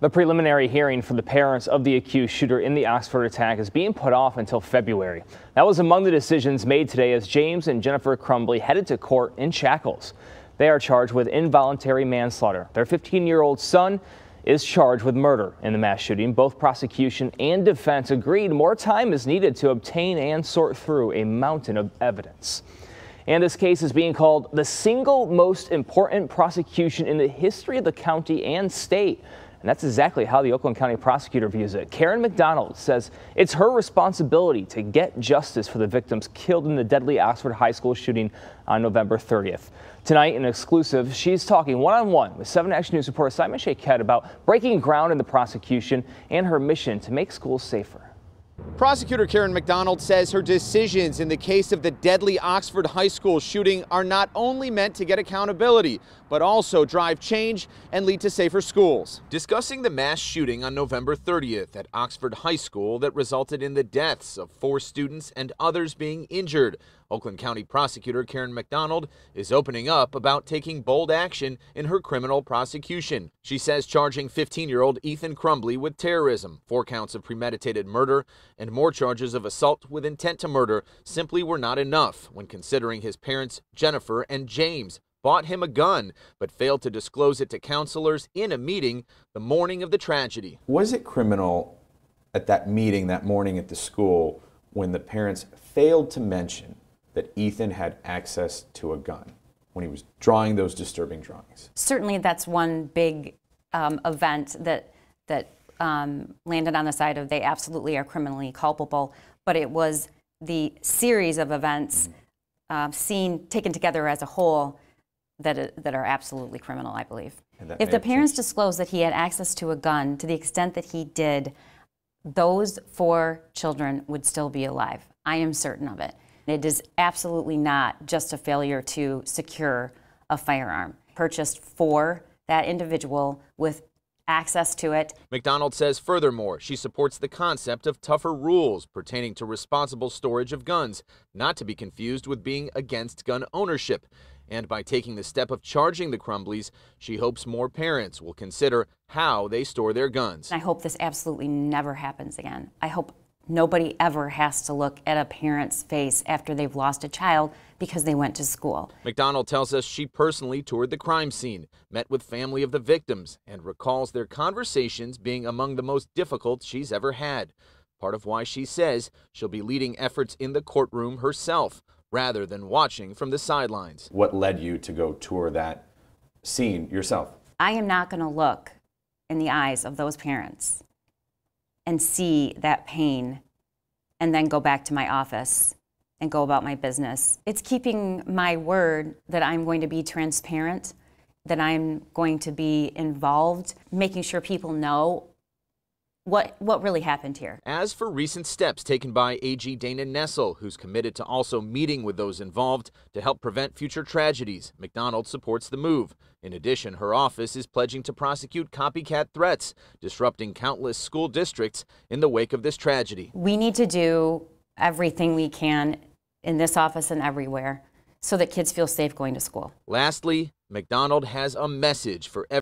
The preliminary hearing for the parents of the accused shooter in the Oxford attack is being put off until February. That was among the decisions made today as James and Jennifer Crumbley headed to court in shackles. They are charged with involuntary manslaughter. Their 15 year old son is charged with murder in the mass shooting. Both prosecution and defense agreed more time is needed to obtain and sort through a mountain of evidence. And this case is being called the single most important prosecution in the history of the county and state. And that's exactly how the Oakland County prosecutor views it. Karen McDonald says it's her responsibility to get justice for the victims killed in the deadly Oxford High School shooting on November 30th. Tonight, in exclusive, she's talking one on one with 7 Action News reporter Simon Shaykhet about breaking ground in the prosecution and her mission to make schools safer. Prosecutor Karen McDonald says her decisions in the case of the deadly Oxford High School shooting are not only meant to get accountability, but also drive change and lead to safer schools. Discussing the mass shooting on November 30th at Oxford High School that resulted in the deaths of four students and others being injured, Oakland County Prosecutor Karen McDonald is opening up about taking bold action in her criminal prosecution. She says charging 15 year old Ethan Crumbley with terrorism, four counts of premeditated murder, and more charges of assault with intent to murder simply were not enough when considering his parents, Jennifer and James, bought him a gun but failed to disclose it to counselors in a meeting the morning of the tragedy. Was it criminal at that meeting that morning at the school when the parents failed to mention that Ethan had access to a gun when he was drawing those disturbing drawings. Certainly, that's one big um, event that that um, landed on the side of they absolutely are criminally culpable. But it was the series of events uh, seen taken together as a whole that that are absolutely criminal. I believe. If the parents disclosed that he had access to a gun to the extent that he did, those four children would still be alive. I am certain of it. It is absolutely not just a failure to secure a firearm purchased for that individual with access to it. McDonald says furthermore, she supports the concept of tougher rules pertaining to responsible storage of guns, not to be confused with being against gun ownership. And by taking the step of charging the Crumbleys, she hopes more parents will consider how they store their guns. I hope this absolutely never happens again. I hope Nobody ever has to look at a parent's face after they've lost a child because they went to school. McDonald tells us she personally toured the crime scene, met with family of the victims, and recalls their conversations being among the most difficult she's ever had. Part of why she says she'll be leading efforts in the courtroom herself rather than watching from the sidelines. What led you to go tour that scene yourself? I am not going to look in the eyes of those parents and see that pain and then go back to my office and go about my business. It's keeping my word that I'm going to be transparent, that I'm going to be involved, making sure people know what what really happened here. As for recent steps taken by AG Dana Nessel, who's committed to also meeting with those involved to help prevent future tragedies, McDonald supports the move. In addition, her office is pledging to prosecute copycat threats, disrupting countless school districts in the wake of this tragedy. We need to do everything we can in this office and everywhere so that kids feel safe going to school. Lastly, McDonald has a message for everyone.